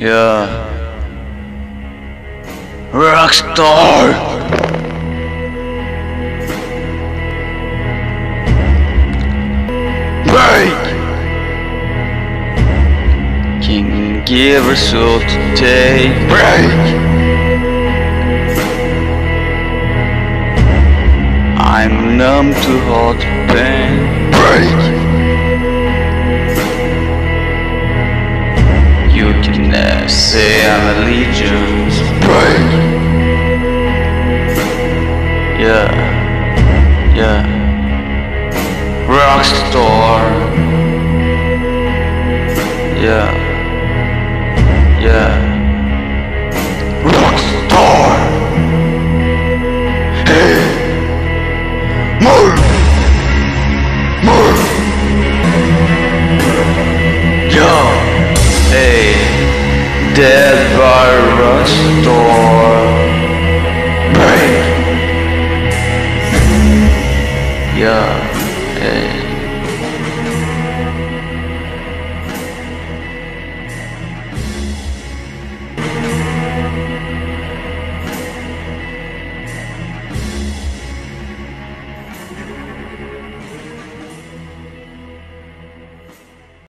Yeah. Rockstar! Can give us all to take. Break! I'm numb to hot pain. Break! Never say I'm a legion. Break! Yeah. Yeah. Rockstar. Yeah. dead by rust door. Yeah. Hey.